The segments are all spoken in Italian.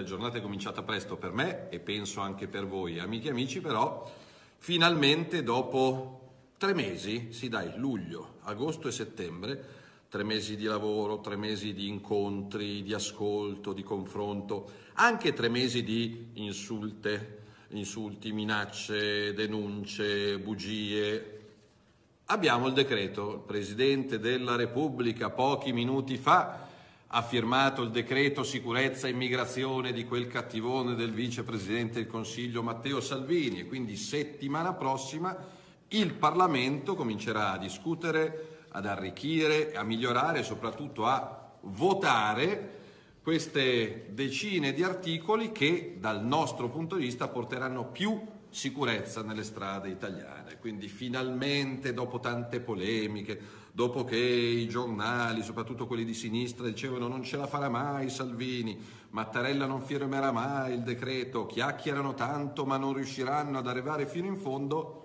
la giornata è cominciata presto per me e penso anche per voi, amiche e amici, però finalmente dopo tre mesi, sì dai, luglio, agosto e settembre, tre mesi di lavoro, tre mesi di incontri, di ascolto, di confronto, anche tre mesi di insulte, insulti, minacce, denunce, bugie. Abbiamo il decreto, il Presidente della Repubblica pochi minuti fa ha firmato il decreto sicurezza e immigrazione di quel cattivone del vicepresidente del Consiglio Matteo Salvini. E quindi settimana prossima il Parlamento comincerà a discutere, ad arricchire, a migliorare e soprattutto a votare queste decine di articoli che dal nostro punto di vista porteranno più sicurezza nelle strade italiane. Quindi finalmente, dopo tante polemiche, dopo che i giornali, soprattutto quelli di sinistra, dicevano non ce la farà mai Salvini, Mattarella non firmerà mai il decreto, chiacchierano tanto ma non riusciranno ad arrivare fino in fondo,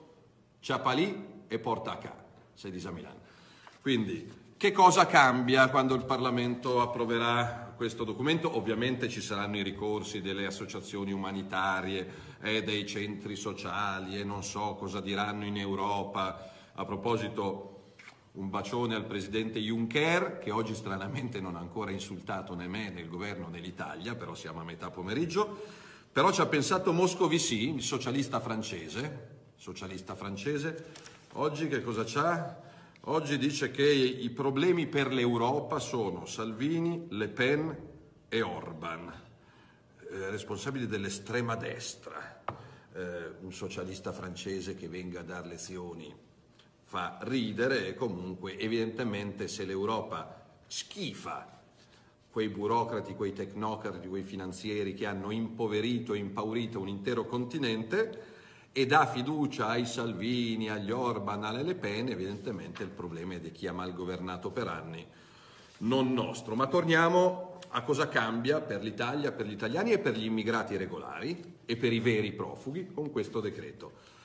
Ciapalì e porta a casa, sei di Milano. Quindi che cosa cambia quando il Parlamento approverà questo documento? Ovviamente ci saranno i ricorsi delle associazioni umanitarie e dei centri sociali e non so cosa diranno in Europa. A proposito, un bacione al presidente Juncker, che oggi stranamente non ha ancora insultato né me né il governo né l'Italia, però siamo a metà pomeriggio. Però ci ha pensato Moscovici, il socialista francese, socialista francese. Oggi che cosa c'ha? Oggi dice che i problemi per l'Europa sono Salvini, Le Pen e Orban, eh, responsabili dell'estrema destra. Eh, un socialista francese che venga a dar lezioni fa ridere e comunque evidentemente se l'Europa schifa quei burocrati, quei tecnocrati, quei finanzieri che hanno impoverito e impaurito un intero continente, e dà fiducia ai Salvini, agli Orban, alle Le Pen, evidentemente il problema è di chi ha mal governato per anni, non nostro. Ma torniamo a cosa cambia per l'Italia, per gli italiani e per gli immigrati regolari e per i veri profughi con questo decreto.